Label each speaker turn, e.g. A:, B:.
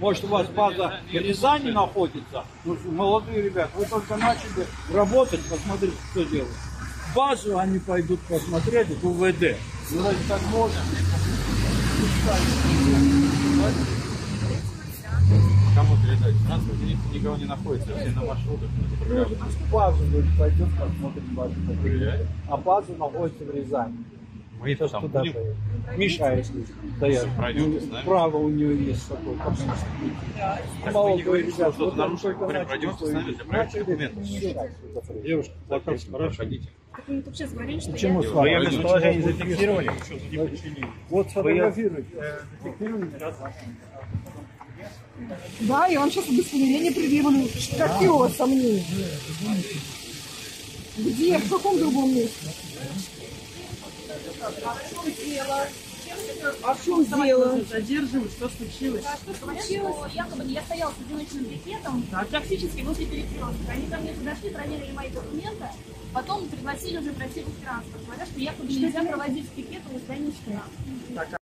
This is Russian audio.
A: Может, у вас база в Рязани находится? Ну, молодые ребята, вы только начали работать, посмотрите, что делают. Базу они пойдут посмотреть, это УВД. Ну, разве так можно?
B: Кому передать? У нас ни- никого не находится, все на маршрутах. программе.
A: Базу говорит, пойдем посмотрим базу. А база находится в Рязани.
B: Мы
A: Сейчас
B: там
A: туда
B: будем.
A: поедем. Мешает стоять.
B: Пройдете с нами?
A: Право у нее есть такое.
B: Так вы не говорите, что
A: ребята,
B: что-то
A: вот
B: нарушили. пройдемте с нами для проверки документов.
A: что это
B: Девушка, плакат, проходите.
C: Так вы сейчас говорили, что
A: Почему
C: я...
A: с вами?
D: Вы ее местоположение зафиксировали?
A: Вот сфотографируйте.
E: Да, я вам сейчас удостоверение предъявлю. У вас сомнения? Где? В каком другом месте? А в чем дело?
C: Задерживают, что случилось?
F: Что случилось? Якобы я стояла с одиночным пикетом, практически возле перекрестка. Они ко мне подошли, проверили мои документы, потом пригласили уже пройти в транспорт. Говорят, что якобы нельзя проводить пикет у здания штрафа.
C: Так,